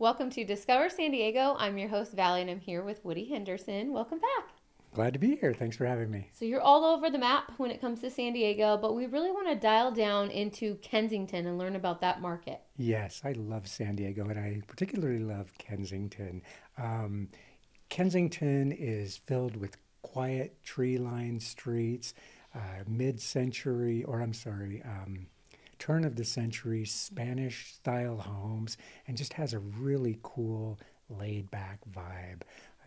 Welcome to Discover San Diego. I'm your host, Valley, and I'm here with Woody Henderson. Welcome back. Glad to be here. Thanks for having me. So, you're all over the map when it comes to San Diego, but we really want to dial down into Kensington and learn about that market. Yes, I love San Diego, and I particularly love Kensington. Um, Kensington is filled with quiet, tree lined streets, uh, mid century, or I'm sorry, um, turn of the century Spanish style homes and just has a really cool laid back vibe.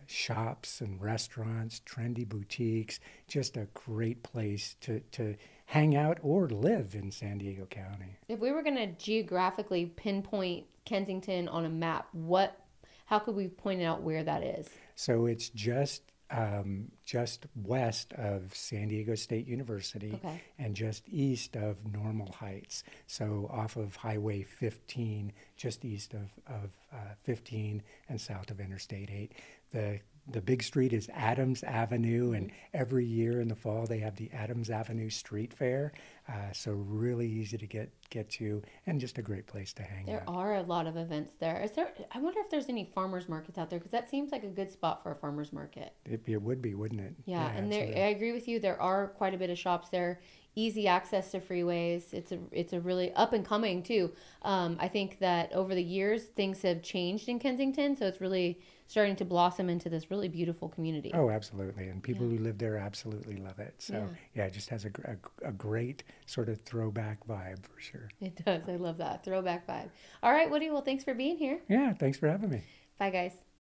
Shops and restaurants, trendy boutiques, just a great place to, to hang out or live in San Diego County. If we were going to geographically pinpoint Kensington on a map, what how could we point out where that is? So it's just um, just west of San Diego State University Okay. and just east of Normal Heights. So off of Highway 15, just east of, of uh, 15 and south of Interstate 8. The the big street is Adams Avenue, and every year in the fall they have the Adams Avenue Street Fair. Uh, so really easy to get get to, and just a great place to hang There out. There are a lot of events there. Is there? I wonder if there's any farmers markets out there because that seems like a good spot for a farmers market. It, it would be, wouldn't it? Yeah, and there. I agree with you. There are quite a bit of shops there, easy access to freeways. It's a it's a really up and coming too. Um, I think that over the years things have changed in Kensington, so it's really starting to blossom into this really beautiful community. Oh, absolutely. And people who live there absolutely love it. So, yeah, it just has a, a, a great sort of throwback vibe for sure. It does. I love that throwback vibe. All right, Woody. Well, thanks for being here. Yeah, thanks for having me. Bye, guys.